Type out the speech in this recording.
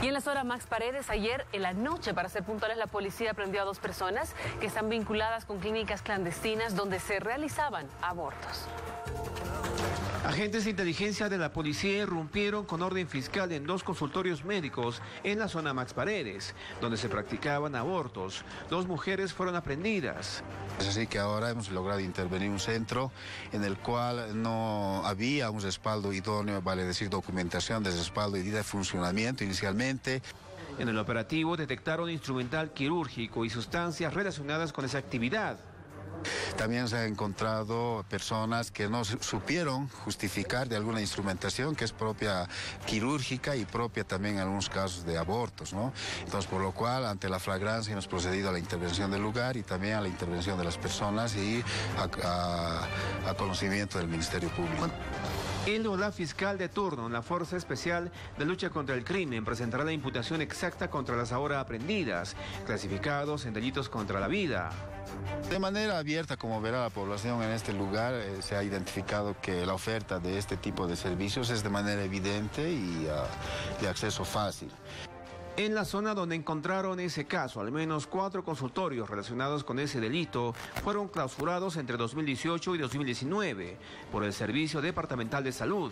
Y en la zona Max Paredes, ayer en la noche, para ser puntuales, la policía prendió a dos personas que están vinculadas con clínicas clandestinas donde se realizaban abortos. Agentes de inteligencia de la policía irrumpieron con orden fiscal en dos consultorios médicos en la zona Max Paredes, donde se practicaban abortos. Dos mujeres fueron aprendidas. Es así que ahora hemos logrado intervenir un centro en el cual no había un respaldo idóneo, vale decir, documentación de respaldo y de funcionamiento inicialmente. En el operativo detectaron instrumental quirúrgico y sustancias relacionadas con esa actividad. También se ha encontrado personas que no supieron justificar de alguna instrumentación que es propia quirúrgica y propia también en algunos casos de abortos, ¿no? Entonces, por lo cual, ante la flagrancia hemos procedido a la intervención del lugar y también a la intervención de las personas y a, conocimiento del Ministerio Público. O la fiscal de turno, la Fuerza Especial de Lucha contra el Crimen, presentará la imputación exacta contra las ahora aprendidas, clasificados en delitos contra la vida. De manera abierta, como verá la población en este lugar, eh, se ha identificado que la oferta de este tipo de servicios es de manera evidente y ah, de acceso fácil. En la zona donde encontraron ese caso, al menos cuatro consultorios relacionados con ese delito fueron clausurados entre 2018 y 2019 por el Servicio Departamental de Salud.